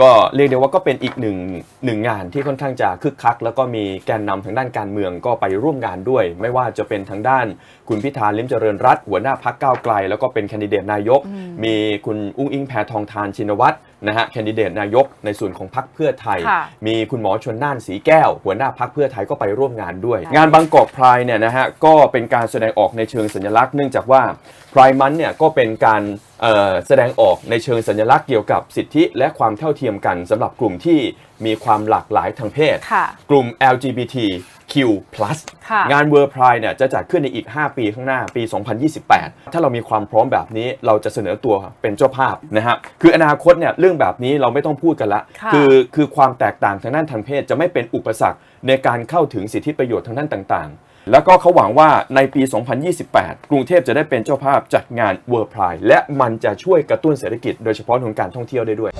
ก็เรียกได้ว่าก็เป็นอีกหนึ่งหนึ่งงานที่ค่อนข้างจะคึกคัก แล้วก็มีแกนนำทางด้านการเมืองก็ไปร่วมงานด้วย ไม่ว่าจะเป็นทางด้านคุณพิธาลิมเจริญรัตน์หัวหน้าพักก้าวไกล แล้วก็เป็นแคนดิเดตนายก มีคุณอุ้งอิงแพทองทานชินวัตร นะฮะแคนดิเดตนายกในส่วนของพักเพื่อไทยค่ะมีคุณหมอชนน่านสีแก้ว หัวหน้าพักเพื่อไทยก็ไปร่วมงานด้วย งานบางกอกพรายเนี่ยนะฮะก็เป็นการแสดงออกในเชิงสัญลักษณ์เนื่องจากว่าพรายมันเนี่ยก็เป็นการเอ่อแสดงออกในเชิงสัญลักษณ์เกี่ยวกับสิทธิและความเท่าเทียมกันสำหรับกลุ่มที่มีความหลากหลายทางเพศค่ะกลุ่ม LGBTQ+ ค่ะงาน World Pride เนี่ยจะจัดขึ้นในอีก 5 ปีข้างหน้าปี 2028 ถ้าเรามีความพร้อมแบบนี้เราจะเสนอตัวเป็นเจ้าภาพนะฮะคืออนาคตเนี่ยเรื่องแบบนี้เราไม่ต้องพูดกันละค่ะอคือความแตกต่างทางด้านทางเพศจะไม่เป็นอุปสรรคในการเข้าถึงสิทธิประโยชน์ทางด้านต่างๆ แล้วก็เขาหวังว่าในปี 2028 กรุงเทพจะได้เป็นเจ้าภาพจัดงาน World Pride และมันจะช่วยกระตุ้นเศรษฐกิจโดยเฉพาะของการท่องเที่ยวได้ด้วย